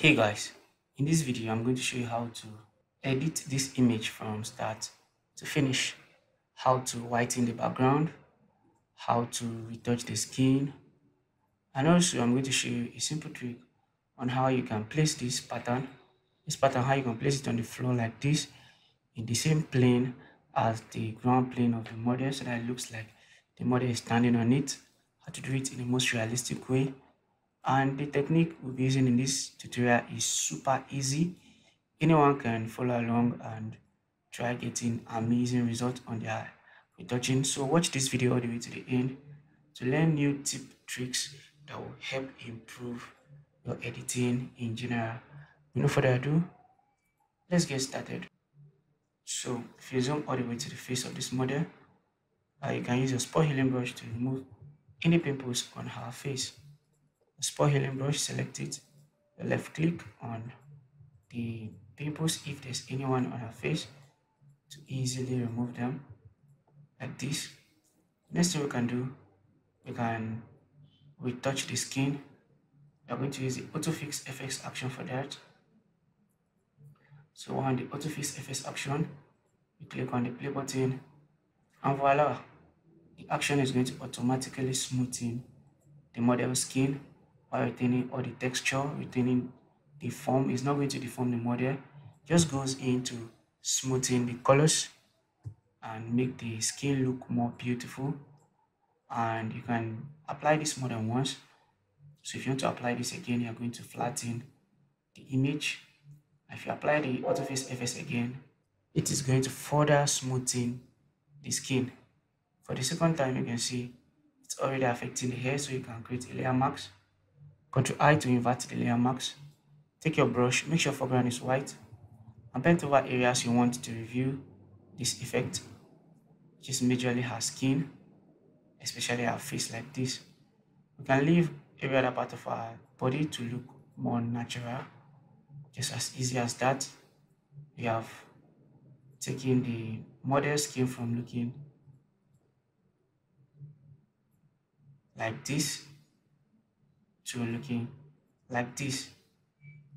Hey guys, in this video I'm going to show you how to edit this image from start to finish, how to whiten the background, how to retouch the skin, and also I'm going to show you a simple trick on how you can place this pattern, this pattern how you can place it on the floor like this in the same plane as the ground plane of the model so that it looks like the model is standing on it, how to do it in the most realistic way and the technique we'll be using in this tutorial is super easy. Anyone can follow along and try getting amazing results on their retouching so watch this video all the way to the end to learn new tip tricks that will help improve your editing in general. No further ado let's get started. So if you zoom all the way to the face of this model. Uh, you can use your spot healing brush to remove any pimples on her face spot healing brush select it. Left click on the pimples if there's anyone on her face to easily remove them like this. Next thing we can do we can retouch the skin. We're going to use the AutoFix FS action for that. So on the AutoFix FS action you click on the play button and voila the action is going to automatically smoothen the model skin while retaining all the texture, retaining the form. It's not going to deform the model. Just goes into smoothing the colors and make the skin look more beautiful. And you can apply this more than once. So if you want to apply this again, you're going to flatten the image. If you apply the AutoFix FS again, it is going to further smoothen the skin. For the second time, you can see it's already affecting the hair, so you can create a layer mask Ctrl I to invert the layer mask. Take your brush, make sure foreground is white, and paint over areas you want to review this effect, which is majorly her skin, especially her face like this. We can leave every other part of our body to look more natural, just as easy as that. We have taken the model skin from looking like this to looking like this.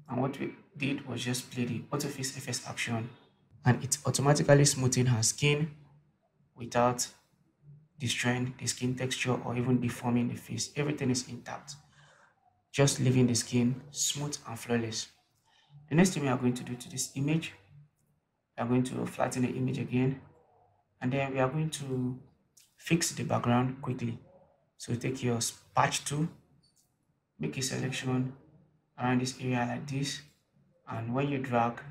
And what we did was just play the autofix fs action. And it automatically smoothing her skin without destroying the skin texture or even deforming the face. Everything is intact. Just leaving the skin smooth and flawless. The next thing we are going to do to this image we are going to flatten the image again. And then we are going to fix the background quickly. So take your patch tool make a selection around this area like this. And when you drag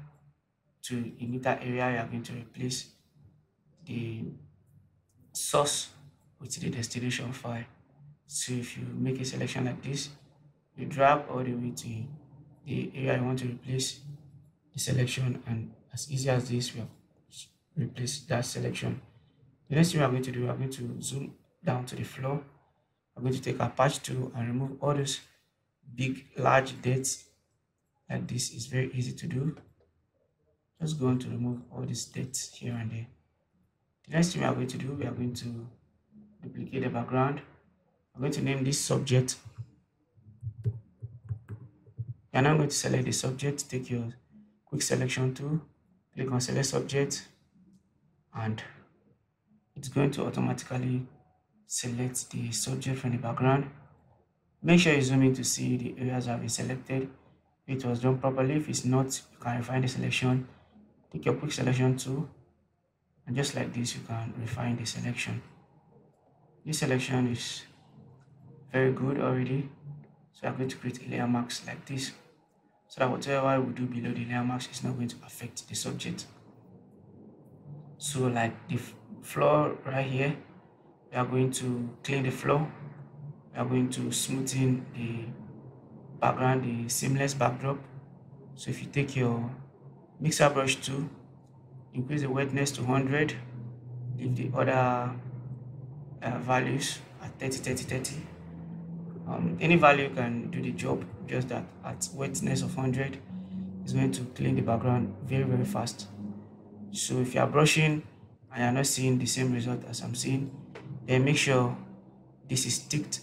to emitter area you are going to replace the source with the destination file. So if you make a selection like this you drag all the way to the area you want to replace the selection and as easy as this we have replaced that selection. The next thing we are going to do we are going to zoom down to the floor. I'm going to take our patch tool and remove all those big large dates like this is very easy to do. Just going to remove all these dates here and there. The next thing we are going to do we are going to duplicate the background. I'm going to name this subject. And i'm going to select the subject. Take your quick selection tool click on select subject and it's going to automatically select the subject from the background Make sure you zoom in to see the areas that have been selected. If it was done properly. If it's not, you can refine the selection. Take your quick selection tool and just like this, you can refine the selection. This selection is very good already. So I'm going to create a layer mask like this so that whatever we do below the layer mask is not going to affect the subject. So like the floor right here, we are going to clean the floor we are going to smoothen the background, the seamless backdrop. So if you take your mixer brush tool, increase the wetness to 100, leave the other uh, values at 30, 30, 30. Um, any value can do the job, just that at wetness of 100 is going to clean the background very, very fast. So if you are brushing and you're not seeing the same result as I'm seeing, then make sure this is ticked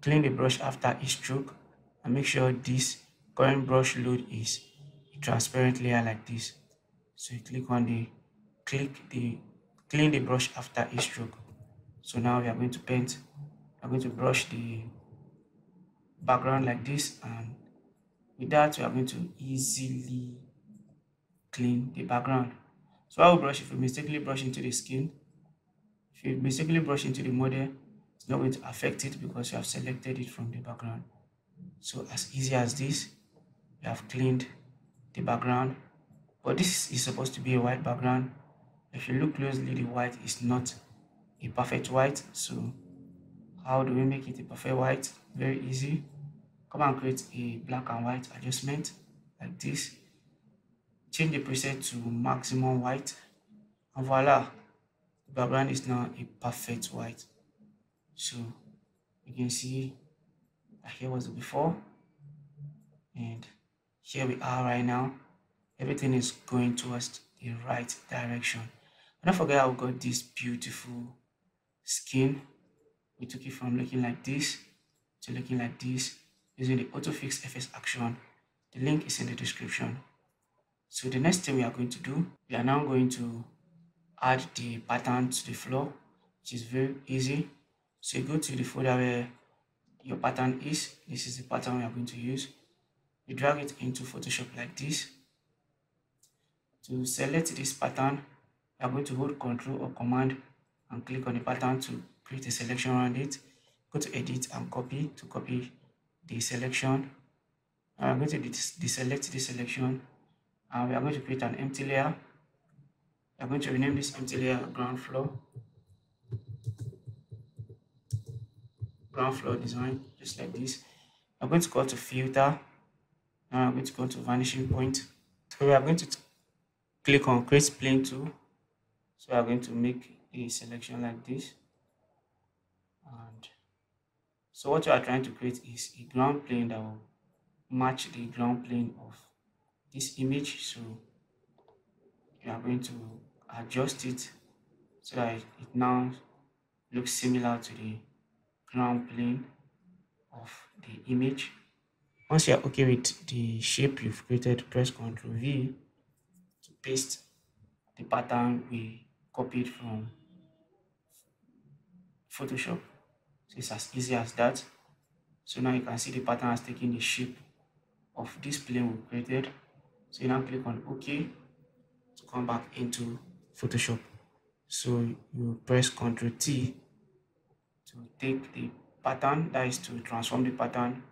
Clean the brush after each stroke and make sure this current brush load is a transparent layer like this. So you click on the click the clean the brush after each stroke. So now we are going to paint. Are going to brush the background like this and with that we are going to easily clean the background. So I will brush if you mistakenly brush into the skin. If you mistakenly brush into the model, not going to affect it because you have selected it from the background. So as easy as this, we have cleaned the background. But this is supposed to be a white background. If you look closely, the white is not a perfect white. So how do we make it a perfect white? Very easy. Come and create a black and white adjustment like this change the preset to maximum white and voila the background is now a perfect white so you can see here was before and here we are right now. Everything is going towards the right direction. And don't forget we got this beautiful skin. We took it from looking like this to looking like this using the autofix fs action. The link is in the description. So the next thing we are going to do, we are now going to add the pattern to the floor, which is very easy. So you go to the folder where your pattern is. This is the pattern we are going to use. You drag it into Photoshop like this. To select this pattern, you are going to hold Ctrl or Command and click on the pattern to create a selection around it. Go to Edit and Copy to copy the selection. I'm going to deselect the selection and we are going to create an empty layer I'm going to rename this empty layer ground floor ground floor design just like this. I'm going to go to filter. Now I'm going to go to vanishing point so we are going to click on create plane tool so we are going to make a selection like this. And so what you are trying to create is a ground plane that will match the ground plane of this image. So you are going to adjust it so that it now looks similar to the ground plane of the image. Once you are okay with the shape you've created press ctrl v to paste the pattern we copied from photoshop. So it's as easy as that. So now you can see the pattern has taken the shape of this plane we created. So you now click on OK to come back into Photoshop. So you press Ctrl T to take the pattern, that is to transform the pattern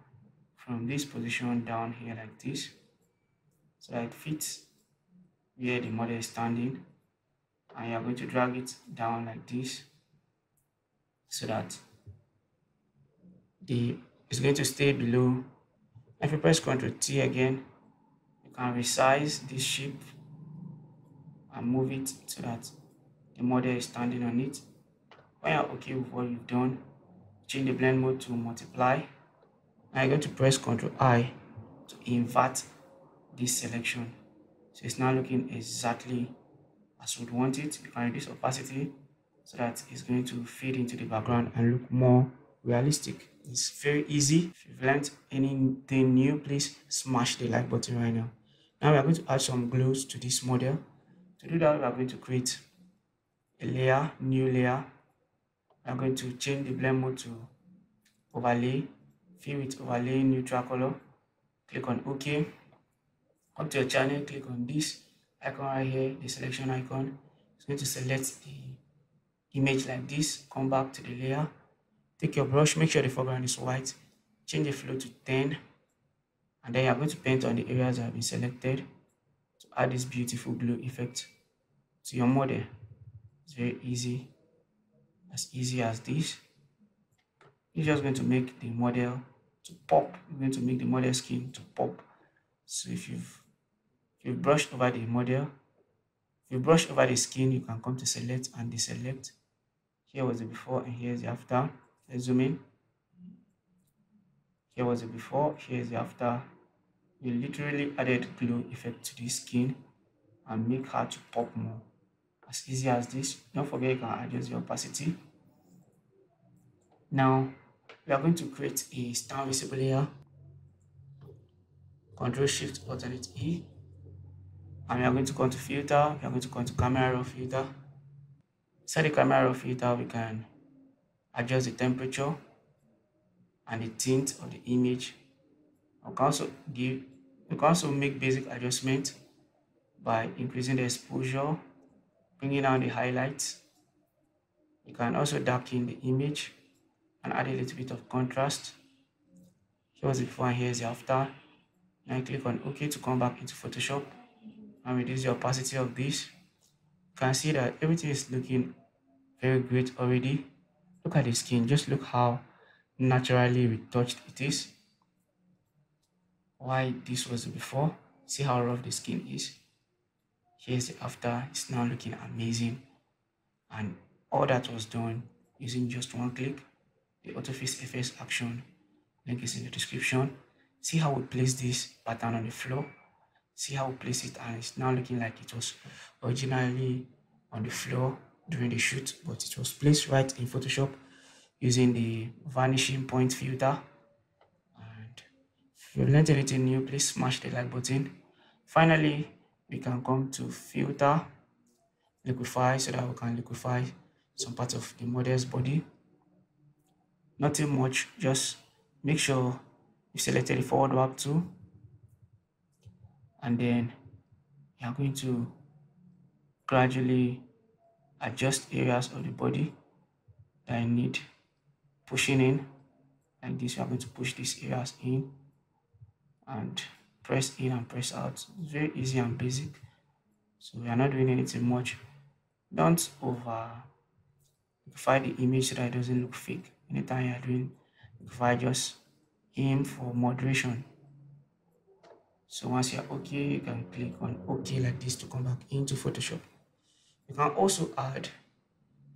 from this position down here like this. So that it fits where the model is standing. And you are going to drag it down like this so that the it's going to stay below. If you press Ctrl T again, you can resize this shape and move it so that the model is standing on it. When you're okay with what you've done, change the blend mode to multiply. Now you're going to press Ctrl I to invert this selection. So it's now looking exactly as we'd want it. You can reduce opacity so that it's going to fade into the background and look more realistic. It's very easy. If you've learned anything new, please smash the like button right now. Now we are going to add some glues to this model. To do that, we are going to create a layer, new layer. Are going to change the blend mode to overlay, fill with overlay neutral color. Click on OK. Up to your channel, click on this icon right here, the selection icon. It's going to select the image like this. Come back to the layer. Take your brush, make sure the foreground is white. Change the flow to 10 and then you're going to paint on the areas that have been selected to add this beautiful glow effect to your model it's very easy as easy as this. You're just going to make the model to pop you're going to make the model skin to pop. So if you've if you've brushed over the model if you brush over the skin you can come to select and deselect. Here was the before and here's the after. Let's zoom in. Here was the before here's the after. We literally added glow effect to the skin and make her to pop more. As easy as this don't forget you can adjust the opacity now we are going to create a stamp visible layer Control Shift Alternate E. And we are going to go to filter, we are going to go to camera raw filter. Set the camera raw filter, we can adjust the temperature and the tint of the image. We can also give we can also make basic adjustments by increasing the exposure, bringing down the highlights. You can also darken the image and add a little bit of contrast. Here's the before and here's the after. Now click on OK to come back into Photoshop and reduce the opacity of this. You can see that everything is looking very great already. Look at the skin, just look how naturally retouched it is. Why this was before, see how rough the skin is. Here's the after, it's now looking amazing. And all that was done using just one click. The AutoFix FS action link is in the description. See how we place this pattern on the floor. See how we place it and it's now looking like it was originally on the floor during the shoot, but it was placed right in Photoshop using the vanishing point filter. And if you learned anything new, please smash the like button. Finally, we can come to filter, liquify so that we can liquify some parts of the model's body. Nothing much, just make sure you selected the forward warp tool and then you are going to gradually adjust areas of the body that need pushing in like this. You are going to push these areas in and press in and press out. It's very easy and basic. So we are not doing anything much. Don't over liquify the image so that it doesn't look fake. Anytime you are doing liquify, just aim for moderation. So once you're okay, you can click on OK like this to come back into Photoshop. You can also add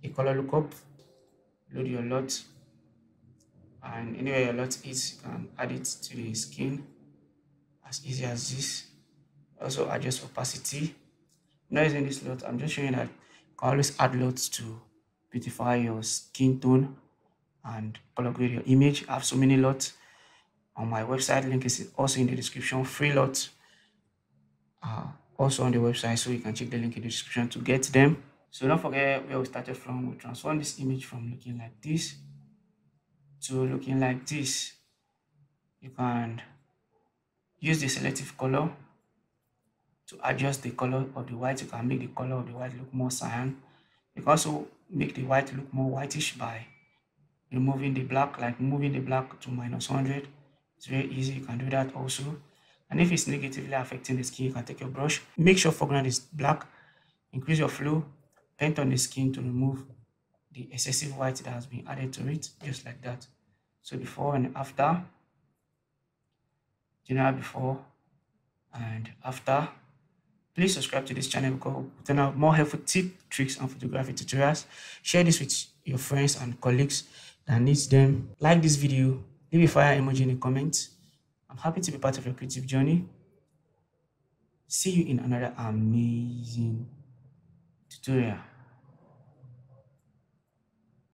a color lookup, load your LUT and anywhere your LUT is, you can add it to the skin as easy as this. Also adjust opacity. I'm not using this LUT I'm just showing that you can always add LUTs to beautify your skin tone and color grade your image. I have so many LUTs on my website. Link is also in the description. Free LUTs uh, also on the website, so you can check the link in the description to get them. So don't forget where we started from. We transform this image from looking like this to looking like this. You can use the selective color to adjust the color of the white. You can make the color of the white look more cyan. You can also make the white look more whitish by removing the black, like moving the black to minus 100 it's very easy. You can do that also. And if it's negatively affecting the skin, you can take your brush. Make sure foreground is black. Increase your flow. Paint on the skin to remove the excessive white that has been added to it, just like that. So before and after. General before and after. Please subscribe to this channel because we have more helpful tips, tricks, and photography tutorials. Share this with your friends and colleagues that needs them. Like this video Leave a fire emoji in the comments. I'm happy to be part of your creative journey. See you in another amazing tutorial.